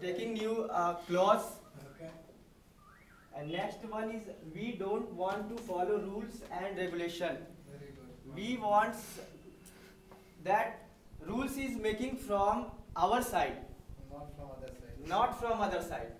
taking new uh, clothes. Okay. And next one is we don't want to follow rules and regulation. Very good. We want that rules is making from our side, Not from other side. not from other side.